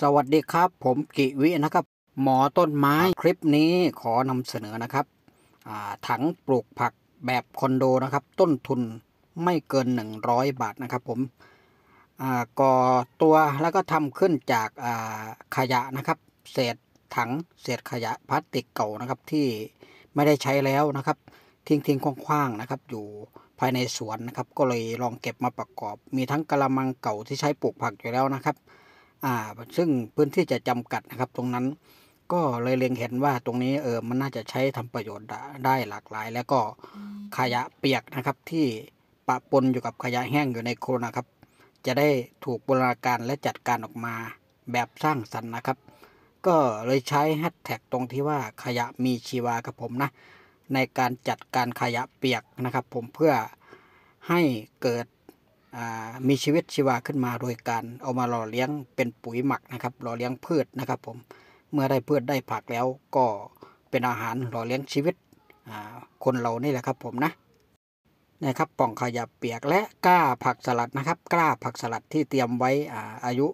สวัสดีครับ ผมกิวินะครับ หมอต้นไม้คลิปนี้ขอนำเสนอนะครับถังปลูกผักแบบคอนโดนะครับ ต้นทุนไม่เกิน 100 บาทนะครับผมก่อตัวแล้วก็ทำขึ้นจากาขยะนะครับ เศษถังเศษขยะพลาสติกเก่านะครับที่ไม่ได้ใช้แล้วนะครับ ทิ้งทิ้งๆคว้างๆนะครับ อยู่ภายในสวนนะครับ ก็เลยลองเก็บมาประกอบ มีทั้งกระมังเก่าที่ใช้ปลูกผักอยู่แล้วนะครับ อ่าซึ่งพื้นที่จะจำกัดนะครับ ตรงนั้นก็เลยเล็งเห็นว่าตรงนี้เออมันน่าจะใช้ทำประโยชน์ได้ได้หลากหลาย แล้วก็ขยะเปียกนะครับที่ปะปนอยู่กับขยะแห้งอยู่ในโคลนนะครับ จะได้ถูกบูรณาการและจัดการออกมาแบบสร้างสรรค์นะครับ ก็เลยใช้แฮชแท็กตรงที่ว่าขยะมีชีวาครับผมนะในการจัดการขยะเปียกนะครับ ผมเพื่อให้เกิดอ่า มีชีวิตชีวาขึ้นมาโดยการเอามาหล่อเลี้ยงเป็นปุ๋ยหมักนะครับ หล่อเลี้ยงพืชนะครับผม เมื่อได้พืชได้ผักแล้วก็เป็นอาหารหล่อเลี้ยงชีวิตคนเรานี่แหละครับผมนะนะครับป่องขยะเปียกและกล้าผักสลัดนะครับ กล้าผักสลัดที่เตรียมไว้อาอายุ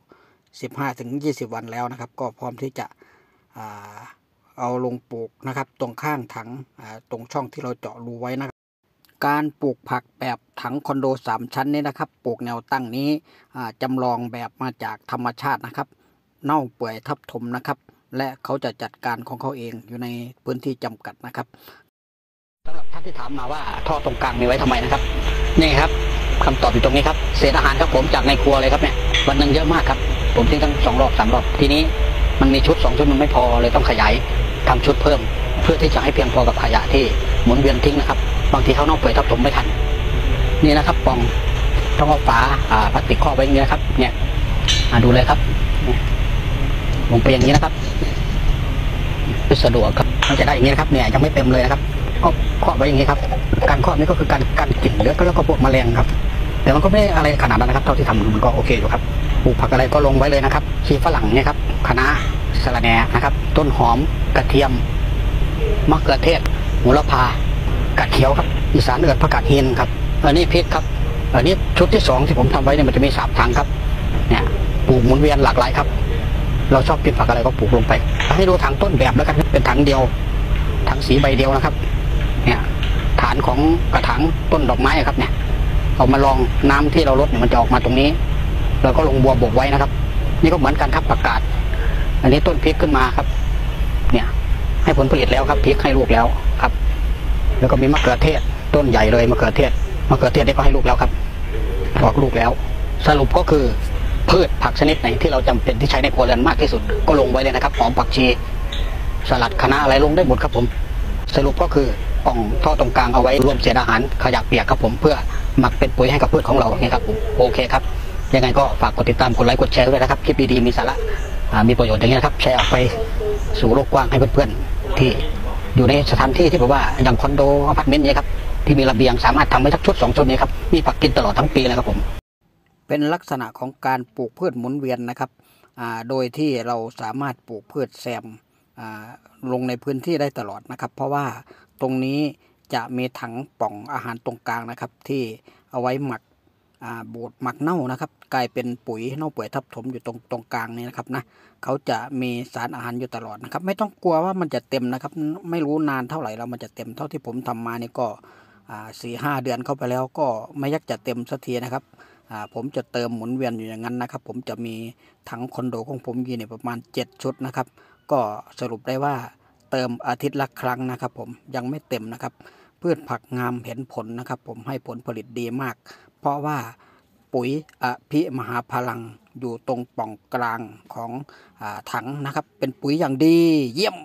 15-20 วันแล้วนะครับ ก็พร้อมที่จะอเอาลงปลูกนะครับ ตรงข้างถังตรงช่องที่เราเจาะรูไว้นะครับ การปลูกผักแบบถังคอนโดสามชั้นนี้นะครับ ปลูกแนวตั้งนี้อ่าจำลองแบบมาจากธรรมชาตินะครับ เน่าเปื่อยทับถมนะครับ และเขาจะจัดการของเขาเองอยู่ในพื้นที่จำกัดนะครับสำหรับท่านที่ถามมาว่าท่อตรงกลางมีไว้ทำไมนะครับ นี่ครับคำตอบอยู่ตรงนี้ครับ เศษอาหารครับผมจากในครัวเลยครับเนี่ยวันหนึ่งเยอะมากครับ ผมทิ้งทั้งสองรอบสามรอบทีนี้มันมีชุดสองชุดมันไม่พอเลยต้องขยายทำชุดเพิ่ม เพื่อที่จะให้เพียงพอกับขยะที่หมุนเวียนทิ้งนะครับ บางทีเขาเน่าเปื่อยทับถมไม่ทัน นี่นะครับปองต้องเอาฝาอ่าพลาสติกครอบไว้อย่างนี้นะครับ เนี่ยดูเลยครับเปียลงไปอย่างนี้นะครับสะดวกครับมันจะได้อย่างนี้นะครับ เนี่ยยังไม่เต็มเลยนะครับก็ครอบไว้อย่างนี้ครับ การครอบนี่ก็คือการการกลิ่นเลือดแล้วก็พวกแมลงครับ แต่มันก็ไม่อะไรขนาดนั้นนะครับ เท่าที่ทำมันก็โอเคอยู่ครับปลูกผักอะไรก็ลงไว้เลยนะครับชีฝรั่งเนี่ยครับคะน้าสะระแหน่นะครับ ต้นหอมกระเทียมมะเขือเทศโหระพา กาดเขียวครับอีสานเอือดผักกาดเฮนครับอันนี้พริกครับอันนี้ชุดที่สองที่ผมทำไว้เนี่ยมันจะมีสามถังครับเนี่ยปลูกหมุนเวียนหลากหลายครับ เราชอบกินผักอะไรก็ปลูกลงไป ให้ดูถังต้นแบบแล้วกันเป็นถังเดียวถังสีใบเดียวนะครับ เนี่ยฐานของกระถางต้นดอกไม้ครับเนี่ยเอามาลองน้ำที่เราลดเนี่ยมันจะออกมาตรงนี้เราก็ลงบัวบกไว้นะครับ นี่ก็เหมือนกันครับประกาศ อันนี้ต้นพริกขึ้นมาครับ เนี่ย ให้ผลผลิตแล้วครับพริกให้ลูกแล้ว แล้วก็มีมะเขือเทศต้นใหญ่เลยมะเขือเทศมะเขือเทศนี่ก็ให้ลูกแล้วครับออกลูกแล้ว สรุปก็คือพืชผักชนิดไหนที่เราจำเป็นที่ใช้ในครัวเรือนมากที่สุดก็ลงไว้เลยนะครับหอมผักชี สลัดคะน้าอะไรลงได้หมดครับผม สรุปก็คือปล่องท่อตรงกลางเอาไว้รวมเศษอาหารขยะเปียกครับผมเพื่อหมักเป็นปุ๋ยให้กับพืชของเรานี่ครับผมโอเคครับ ยังไงก็ฝากกดติดตามกดไลค์กดแชร์ด้วยนะครับคลิปดีๆมีสาระมีประโยชน์อย่างนี้ยนะครับแชร์ออกไปสู่โลกกว้างให้เพื่อนๆที่ อยู่ในสถานที่ที่แบบว่าอย่างคอนโดอพาร์ตเมนต์เนี่ยครับที่มีระเบียงสามารถทำไว้สักชุดสองชุดนี้ครับมีผักกินตลอดทั้งปีเลยครับผม เป็นลักษณะของการปลูกพืชหมุนเวียนนะครับโดยที่เราสามารถปลูกพืชแซมลงในพื้นที่ได้ตลอดนะครับ เพราะว่าตรงนี้จะมีถังป่องอาหารตรงกลางนะครับ ที่เอาไว้หมัก บูดหมักเน่านะครับ กลายเป็นปุ๋ยเน่าเปื่อยทับถมอยู่ตรงตรงกลางนี่นะครับนะเขาจะมีสารอาหารอยู่ตลอดนะครับ ไม่ต้องกลัวว่ามันจะเต็มนะครับ ไม่รู้นานเท่าไหร่แล้วมันจะเต็มเท่าที่ผมทำมานี่ก็สี่ห้าเดือนเข้าไปแล้วก็ไม่ยักจะเต็มสักทีนะครับอ่าผมจะเติมหมุนเวียนอยู่อย่างนั้นนะครับ ผมจะมีถังคอนโดของผมอยู่เนี่ยประมาณ 7 ชุดนะครับ ก็สรุปได้ว่าเติมอาทิตย์ละครั้งนะครับ ผมยังไม่เต็มนะครับพืชผักงามเห็นผลนะครับ ผมให้ผลผลิตดีมาก เพราะว่าปุ๋ยอภิมหาพลังอยู่ตรงป่องกลางของอถังนะครับ เป็นปุ๋ยอย่างดีเยี่ยม